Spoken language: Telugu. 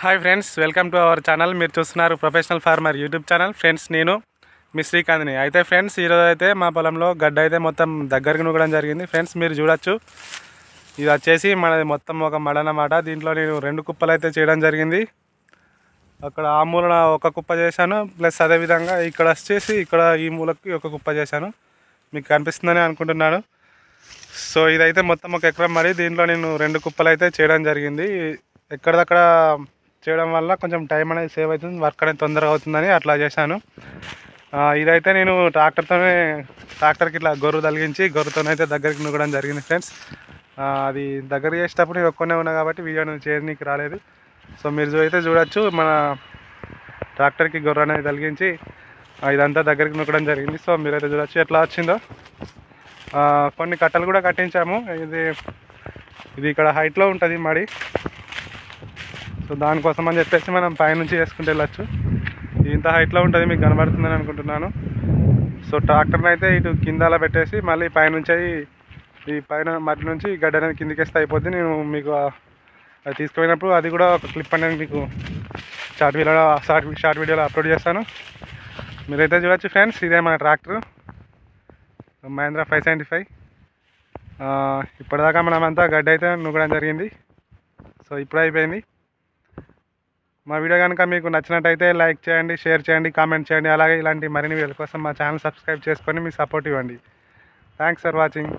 Hi friends welcome to our channel మీరు చూస్తున్నారు professional farmer YouTube channel friends నేను మీ శ్రీకాంత్ని. అయితే ఫ్రెండ్స్ ఈరోజు అయితే మా పొలంలో గడ్డ అయితే మొత్తం దగ్గరికి నూగడం జరిగింది. ఫ్రెండ్స్ మీరు చూడొచ్చు. ఇది వచ్చేసి మనది మొత్తం ఒక మడ అన్నమాట. దీంట్లో నేను రెండు కుప్పలు అయితే చేయడం జరిగింది. అక్కడ ఆ మూలన ఒక కుప్ప చేశాను. ప్లస్ అదేవిధంగా ఇక్కడ వచ్చేసి ఇక్కడ ఈ మూలకి ఒక కుప్ప చేశాను. మీకు కనిపిస్తుందని అనుకుంటున్నాను. సో ఇదైతే మొత్తం ఒక ఎకరం మరి. దీంట్లో నేను రెండు కుప్పలు అయితే చేయడం జరిగింది. ఎక్కడిదక్కడ చేయడం వల్ల కొంచెం టైం అనేది సేవ్ అవుతుంది వర్క్ అనేది తొందరగా అవుతుందని అట్లా చేశాను. ఇదైతే నేను ట్రాక్టర్తోనే ట్రాక్టర్కి ఇట్లా గొర్రు తలిగించి గొర్రెతోనైతే దగ్గరికి నూగడం జరిగింది ఫ్రెండ్స్. అది దగ్గర చేసేటప్పుడు నేను ఒక్కనే ఉన్నా కాబట్టి వీడియో చేయడానికి రాలేదు. సో మీరు అయితే చూడొచ్చు మన ట్రాక్టర్కి గొర్రె అనేది తలిగించి ఇదంతా దగ్గరికి నొక్కడం జరిగింది. సో మీరైతే చూడొచ్చు ఎట్లా వచ్చిందో. కొన్ని కట్టలు కూడా కట్టించాము. ఇది ఇది ఇక్కడ హైట్లో ఉంటుంది మడి. సో దానికోసం అని చెప్పేసి మనం పైనుంచి వేసుకుంటూ వెళ్ళచ్చు. ఇంత హైట్లో ఉంటుంది మీకు కనబడుతుందని అనుకుంటున్నాను. సో ట్రాక్టర్ని అయితే ఇటు కింద అలా పెట్టేసి మళ్ళీ పైనుంచి ఈ పైన మట్టి నుంచి గడ్డ అనేది కిందికేస్తే అయిపోద్ది. నేను మీకు అది తీసుకుపోయినప్పుడు అది కూడా ఒక క్లిప్ అనేది మీకు షార్ట్ వీడియో షార్ట్ షార్ట్ వీడియోలో అప్లోడ్ చేస్తాను. మీరైతే చూడొచ్చు ఫ్రెండ్స్ ఇదే మన tractor. Mahindra five seventy five. ఇప్పటిదాకా మనమంతా గడ్డ అయితే నూకడం జరిగింది. సో ఇప్పుడు అయిపోయింది మా వీడియో కనుక మీకు నచ్చినట్టయితే లైక్ చేయండి షేర్ చేయండి కామెంట్ చేయండి. అలాగే ఇలాంటి మరిన్ని వీడియోల కోసం మా ఛానల్ సబ్స్క్రైబ్ చేసుకొని మీ సపోర్ట్ ఇవ్వండి. Thanks for watching